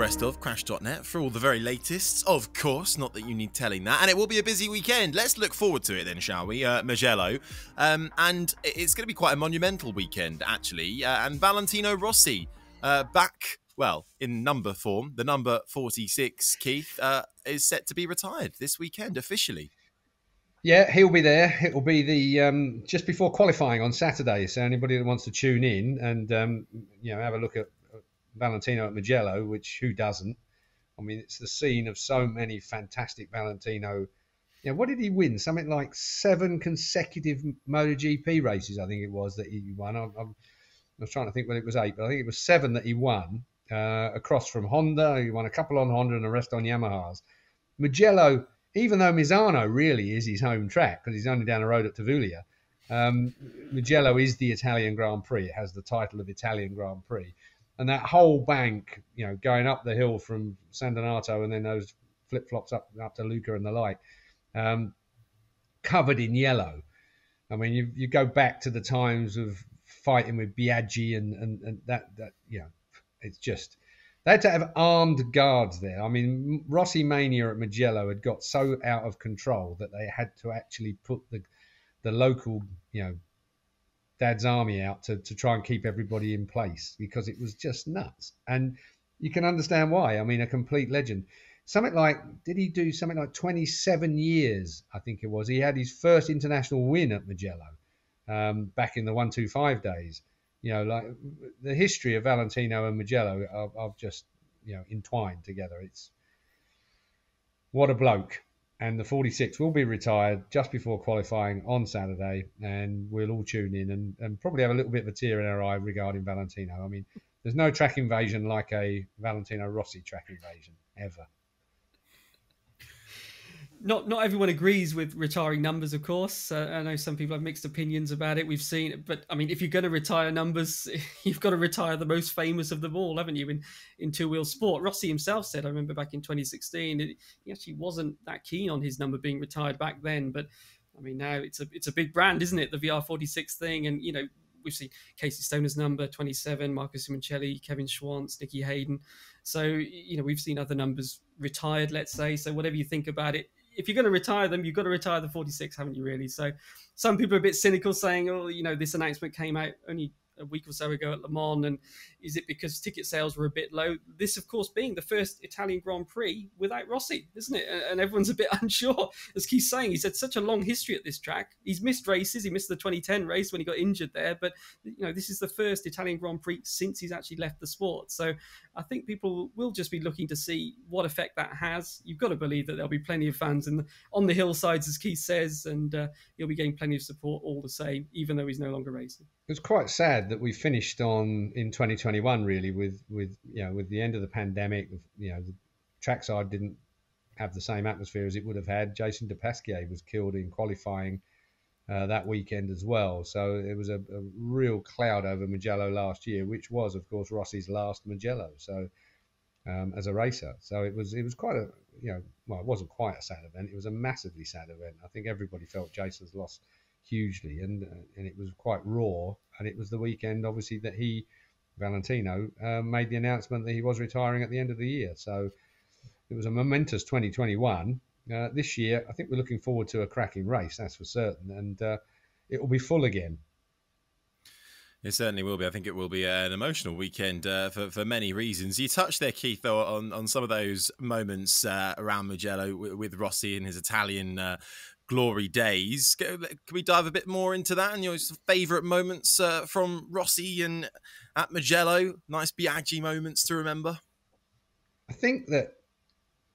abreast of Crash.net for all the very latest. Of course, not that you need telling that. And it will be a busy weekend. Let's look forward to it then, shall we? Uh, Mugello. Um, and it's going to be quite a monumental weekend, actually. Uh, and Valentino Rossi uh, back, well, in number form. The number 46, Keith, uh, is set to be retired this weekend officially. Yeah, he'll be there. It will be the um, just before qualifying on Saturday. So anybody that wants to tune in and um, you know have a look at Valentino at Mugello, which who doesn't? I mean, it's the scene of so many fantastic Valentino. Yeah, what did he win? Something like seven consecutive MotoGP races, I think it was that he won. I, I was trying to think when it was eight, but I think it was seven that he won uh, across from Honda. He won a couple on Honda and the rest on Yamahas. Mugello even though Misano really is his home track because he's only down the road at Tavullia, um, Mugello is the Italian Grand Prix. It has the title of Italian Grand Prix. And that whole bank, you know, going up the hill from San Donato and then those flip flops up up to Luco and the like, um, covered in yellow. I mean, you, you go back to the times of fighting with Biaggi and, and, and that, that, you know, it's just they had to have armed guards there. I mean, Rossi Mania at Mugello had got so out of control that they had to actually put the the local, you know, dad's army out to, to try and keep everybody in place because it was just nuts. And you can understand why. I mean, a complete legend. Something like, did he do something like 27 years? I think it was. He had his first international win at Mugello um, back in the 125 days you know, like the history of Valentino and Mugello are, are just, you know, entwined together. It's what a bloke. And the 46 will be retired just before qualifying on Saturday, and we'll all tune in and, and probably have a little bit of a tear in our eye regarding Valentino. I mean, there's no track invasion like a Valentino Rossi track invasion ever not not everyone agrees with retiring numbers, of course. Uh, I know some people have mixed opinions about it. We've seen it, but I mean, if you're going to retire numbers, you've got to retire the most famous of them all, haven't you? In in two wheel sport, Rossi himself said, I remember back in 2016, it, he actually wasn't that keen on his number being retired back then, but. I mean, now it's a it's a big brand, isn't it? The VR46 thing, and you know, we've seen Casey Stoner's number 27, Marco Simoncelli, Kevin Schwantz, Nicky Hayden. So, you know, we've seen other numbers retired, let's say. So, whatever you think about it, if you're going to retire them, you've got to retire the 46, haven't you? Really? So some people are a bit cynical, saying, "Oh, you know, this announcement came out only a week or so ago at Le Mans, and is it because ticket sales were a bit low? This, of course, being the first Italian Grand Prix without Rossi, isn't it? And everyone's a bit unsure. As Keith's saying, he's had such a long history at this track. He's missed races. He missed the 2010 race when he got injured there, but you know this is the first Italian Grand Prix since he's actually left the sport. So I think people will just be looking to see what effect that has. You've got to believe that there'll be plenty of fans in the, on the hillsides, as Keith says, and uh, he'll be getting plenty of support all the same, even though he's no longer racing. It's quite sad that we finished on in 2021, really, with with you know with the end of the pandemic. You know, the trackside didn't have the same atmosphere as it would have had. Jason Dupasquier was killed in qualifying uh, that weekend as well. So it was a, a, real cloud over Mugello last year, which was, of course, Rossi's last Mugello. So um, as a racer, so it was it was quite a you know well it wasn't quite a sad event. It was a massively sad event. I think everybody felt Jason's loss hugely, and uh, and it was quite raw. And it was the weekend, obviously, that he Valentino uh, made the announcement that he was retiring at the end of the year. So it was a momentous 2021 uh, this year, I think we're looking forward to a cracking race, that's for certain, and uh, it will be full again. It certainly will be. I think it will be an emotional weekend uh, for, for many reasons. You touched there, Keith, though, on, on some of those moments uh, around Mugello with, with, Rossi and his Italian uh, glory days. Can we dive a bit more into that and your favourite moments uh, from Rossi and at Mugello? Nice Biaggi moments to remember. I think that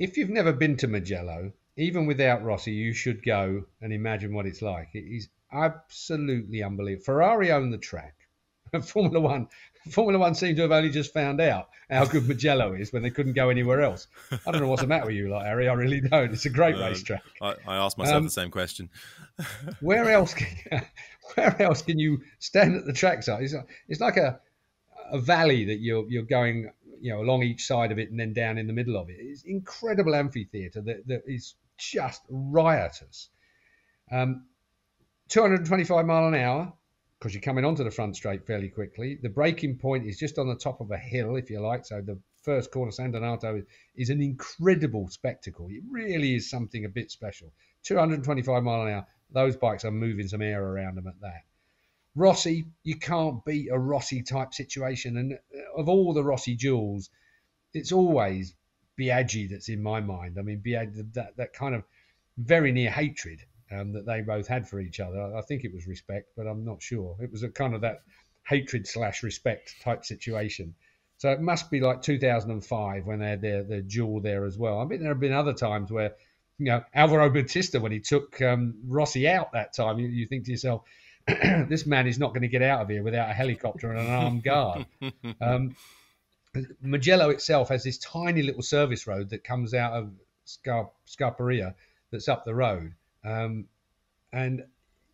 if you've never been to Mugello, even without Rossi, you should go and imagine what it's like. It is absolutely unbelievable. Ferrari own the track. Formula One, Formula One seem to have only just found out how good Mugello is when they couldn't go anywhere else. I don't know what's the matter with you, like Harry. I really don't. It's a great uh, racetrack. I, I asked myself um, the same question. where else? Can, where else can you stand at the trackside? It's, it's like a a valley that you're you're going you know along each side of it and then down in the middle of it. It's incredible amphitheatre that, that is just riotous. Um, 225 mile an hour, because you're coming onto the front straight fairly quickly. The braking point is just on the top of a hill, if you like. So the first corner, San Donato, is an incredible spectacle. It really is something a bit special. 225 mile an hour. Those bikes are moving some air around them at that. Rossi, you can't beat a Rossi type situation. And of all the Rossi duels, it's always Biaggi that's in my mind. I mean, Biaggi, that, that kind of very near hatred um, that they both had for each other. I think it was respect, but I'm not sure. It was a kind of that hatred slash respect type situation. So it must be like 2005 when they had their, their duel there as well. I mean, there have been other times where, you know, Alvaro Bautista, when he took um, Rossi out that time, you, you think to yourself, this man is not going to get out of here without a helicopter and an armed guard. Um, Mugello itself has this tiny little service road that comes out of Scar- Scarperia that's up the road. Um, and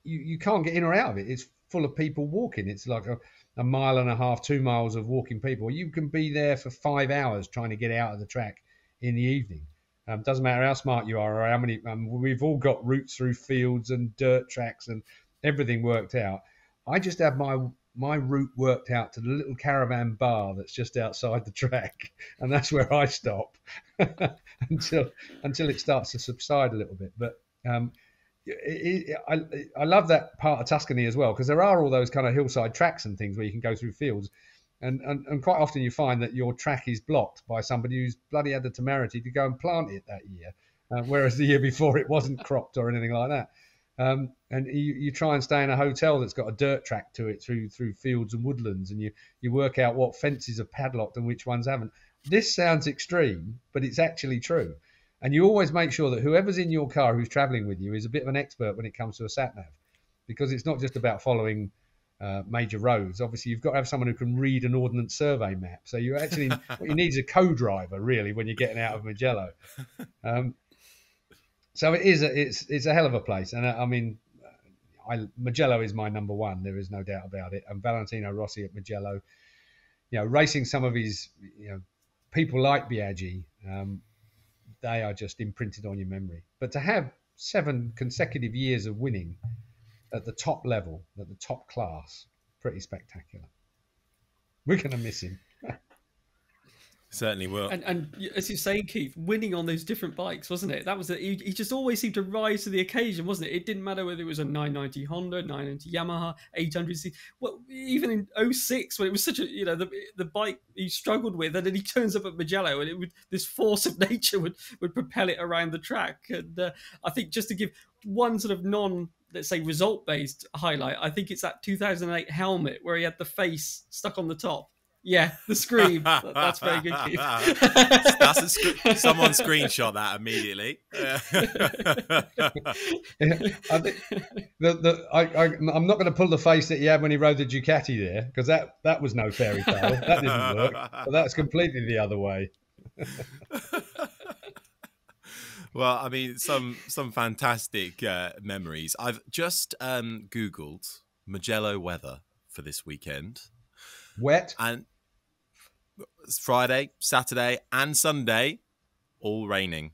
you, you can't get in or out of it. It's full of people walking. It's like a, a mile and a half, two miles of walking people. You can be there for five hours trying to get out of the track in the evening. Um, doesn't matter how smart you are or how many. Um, we've all got routes through fields and dirt tracks and everything worked out. I just have my my route worked out to the little caravan bar that's just outside the track, and that's where I stop until until it starts to subside a little bit. But um, it, it, I, I love that part of Tuscany as well because there are all those kind of hillside tracks and things where you can go through fields. And, and, and quite often you find that your track is blocked by somebody who's bloody had the temerity to go and plant it that year, uh, whereas the year before it wasn't cropped or anything like that. Um, and you, you try and stay in a hotel that's got a dirt track to it through through fields and woodlands, and you, you work out what fences are padlocked and which ones haven't. This sounds extreme, but it's actually true. And you always make sure that whoever's in your car who's traveling with you is a bit of an expert when it comes to a sat nav, because it's not just about following uh, major roads. Obviously, you've got to have someone who can read an ordnance survey map. So you actually what you need is a co-driver really when you're getting out of Mugello. Um, so it is. A, it's it's a hell of a place, and I, uh, I mean, I, Mugello is my number one. There is no doubt about it. And Valentino Rossi at Mugello, you know, racing some of his, you know, people like Biaggi, um, they are just imprinted on your memory. But to have seven consecutive years of winning at the top level, at the top class, pretty spectacular. We're going to miss him. Certainly will. And, and as you're saying, Keith, winning on those different bikes, wasn't it? That was it. He, he, just always seemed to rise to the occasion, wasn't it? It didn't matter whether it was a 990 Honda, 990 Yamaha, 800C. Well, even in 06, when it was such a, you know, the the bike he struggled with, and then he turns up at Mugello, and it would this force of nature would would propel it around the track. And uh, I think just to give one sort of non let's say result based highlight, I think it's that 2008 helmet where he had the face stuck on the top yeah, the scream. That's very good, Keith. That's a sc- someone screenshot that immediately. yeah, I think the, the, I, I, am not going to pull the face that he had when he rode the Ducati there because that, that was no fairy tale. That didn't work. But that's completely the other way. well, I mean, some some fantastic uh, memories. I've just um, googled Mugello weather for this weekend. Wet and Friday, Saturday, and Sunday, all raining.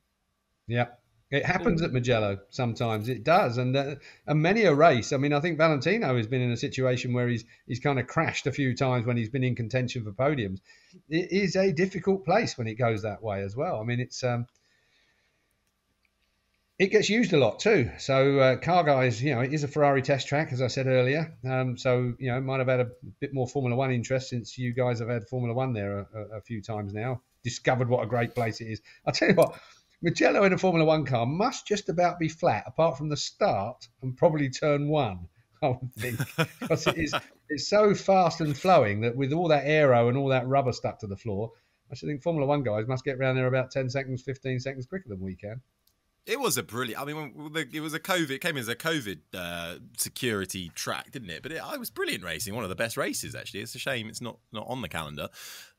Yeah. It happens at Mugello sometimes. It does, and uh, and many a race. I mean, I think Valentino has been in a situation where he's he's kind of crashed a few times when he's been in contention for podiums. It is a difficult place when it goes that way as well. I mean, it's um, it gets used a lot too. So uh, car guys, you know, it is a Ferrari test track, as I said earlier. Um, so you know, might have had a bit more Formula One interest since you guys have had Formula One there a, a, a few times now. Discovered what a great place it is. I'll tell you what, Mugello in a Formula One car must just about be flat, apart from the start and probably turn one. I would think because it is it's so fast and flowing that with all that aero and all that rubber stuck to the floor, I should think Formula One guys must get around there about ten seconds, fifteen seconds quicker than we can. It was a brilliant. I mean, it was a COVID. It came as a COVID uh, security track, didn't it? But it, it, was brilliant racing. One of the best races, actually. It's a shame it's not not on the calendar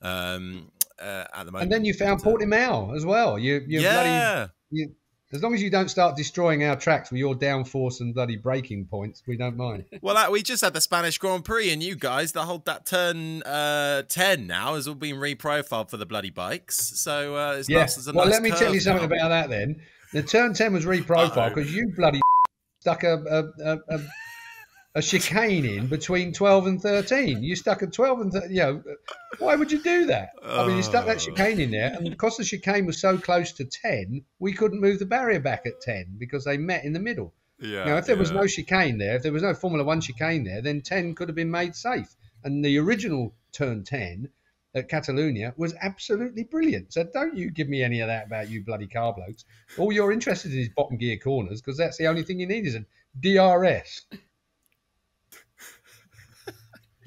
um, uh, at the moment. And then you found Portimao as well. You, you yeah. Bloody, you, as long as you don't start destroying our tracks with your downforce and bloody braking points, we don't mind. well, uh, we just had the Spanish Grand Prix, and you guys, the whole that turn uh, ten now has all been reprofiled for the bloody bikes. So uh, it's yeah. nice, well, nice let me tell you something now. about that then. The turn 10 was reprofiled because you bloody stuck a, a, a, a chicane in between 12 and 13. You stuck at 12 and 13. You know, why would you do that? I mean, you stuck that chicane in there, and because the chicane was so close to 10, we couldn't move the barrier back at 10 because they met in the middle. Yeah. Now, if there was no chicane there, if there was no Formula One chicane there, then 10 could have been made safe. And the original turn 10 at Catalonia was absolutely brilliant. So don't you give me any of that about you bloody car blokes. All you're interested in is bottom gear corners because that's the only thing you need is a DRS.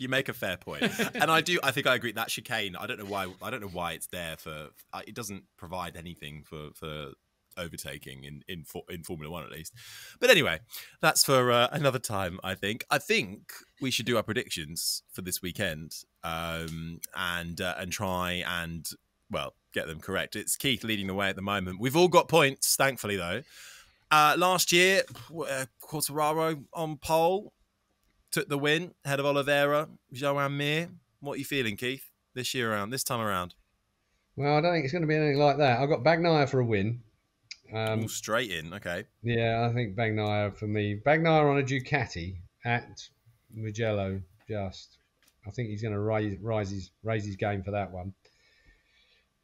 You make a fair point, and I do. I think I agree. That chicane. I don't know why. I don't know why it's there for. uh, It doesn't provide anything for for overtaking in in in Formula One at least. But anyway, that's for uh, another time. I think. I think we should do our predictions for this weekend, um, and uh, and try and well get them correct. It's Keith leading the way at the moment. We've all got points, thankfully though. Uh, last year, uh, Quartararo on pole took the win ahead of Oliveira, Joan Mir. What are you feeling, Keith, this year around, this time around? Well, I don't think it's going to be anything like that. I've got Bagnaia for a win. Um, All straight in, okay. yeah, I think Bagnaia for me. Bagnaia on a Ducati at Mugello. Just, I think he's going to rise, rise his raise his game for that one.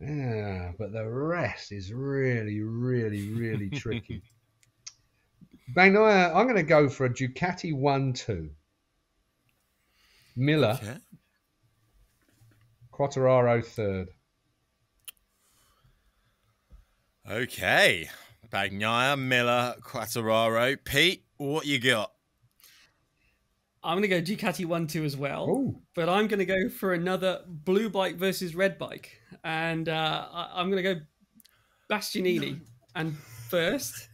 Yeah, but the rest is really, really, really tricky. Bagnaia, I'm going to go for a Ducati one-two. Miller, Okay. Quartararo third. Okay. Bagnaia, Miller, Quartararo. Pete, what you got? I'm going to go Ducati 1 2 as well. Oh, but I'm going to go for another blue bike versus red bike, and uh, I, I'm going to go Bastianini. And first,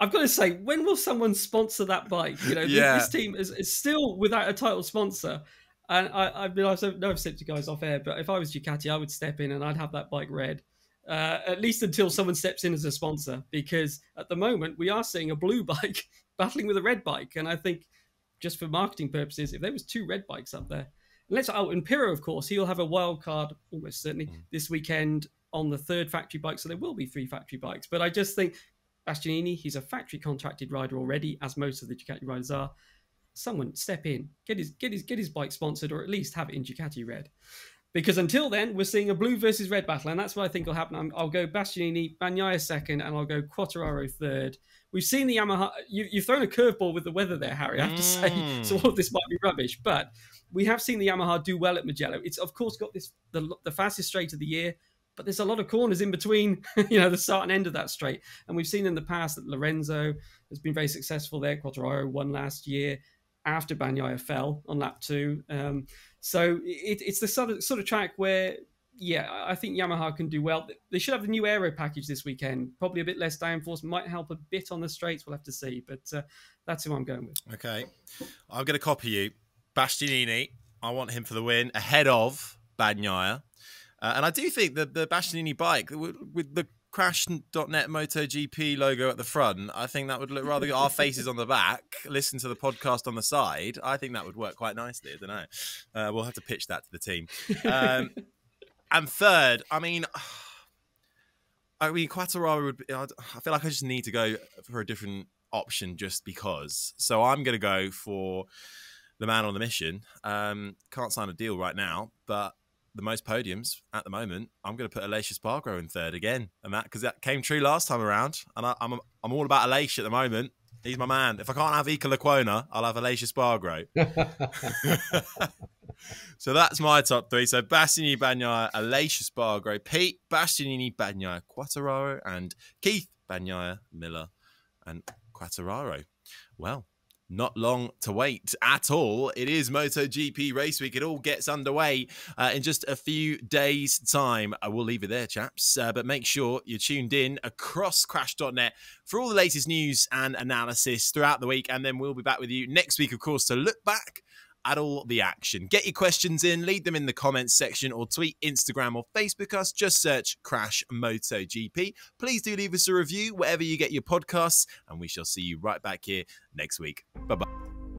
I've got to say, when will someone sponsor that bike? You know, Yeah. this team is, is still without a title sponsor. And I, I mean, I've said, no, I've said to you guys off air, but if I was Ducati, I would step in and I'd have that bike red. Uh, at least until someone steps in as a sponsor, because at the moment we are seeing a blue bike battling with a red bike, and I think just for marketing purposes, if there was two red bikes up there, let's oh, and Pirro, of course, he'll have a wild card almost certainly Mm. this weekend on the third factory bike, so there will be three factory bikes. But I just think Bastianini, he's a factory contracted rider already, as most of the Ducati riders are. Someone step in, get his get his get his bike sponsored, or at least have it in Ducati red. Because until then, we're seeing a blue versus red battle, and that's what I think will happen. I'm, I'll go Bastianini, Bagnaia second, and I'll go Quartararo third. We've seen the Yamaha. You, you've thrown a curveball with the weather there, Harry. I have to say, Mm. so all of this might be rubbish, but we have seen the Yamaha do well at Mugello. It's of course got this the, the fastest straight of the year, but there's a lot of corners in between, you know, the start and end of that straight. And we've seen in the past that Lorenzo has been very successful there. Quartararo won last year after Bagnaia fell on lap two. Um, so it, it's the sort of sort of track where, yeah, I think Yamaha can do well. They should have the new aero package this weekend. Probably a bit less downforce, might help a bit on the straights. We'll have to see, but uh, that's who I'm going with. Okay. I'm going to copy you. Bastianini, I want him for the win ahead of Bagnaia. Uh, and I do think that the Bastianini bike with, with the Crash.net MotoGP logo at the front, I think that would look rather our faces on the back, listen to the podcast on the side. I think that would work quite nicely. I don't know. Uh, we'll have to pitch that to the team. Um, and third, I mean, I mean, Quartararo would. Be, I feel like I just need to go for a different option just because. So I'm going to go for the man on the mission. Um, can't sign a deal right now, but the most podiums at the moment, I'm going to put Aleix Espargaro in third again, and that because that came true last time around, and I, I'm I'm all about Aleix at the moment. He's my man. If I can't have Iker Lecuona, I'll have Aleix Espargaro. so that's my top three. So Bastianini, Bagnaia, Aleix Espargaro, Pete, Bastianini, Bagnaia, Quartararo, and Keith, Bagnaia, Miller, and Quartararo. Well, not long to wait at all. It is MotoGP race week. It all gets underway uh, in just a few days' time. I will leave it there, chaps. Uh, but make sure you're tuned in across Crash.net for all the latest news and analysis throughout the week. And then we'll be back with you next week, of course, to look back at all the action. Get your questions in, leave them in the comments section, or tweet, Instagram, or Facebook us. Just search Crash MotoGP. Please do leave us a review wherever you get your podcasts, and we shall see you right back here next week. Bye bye.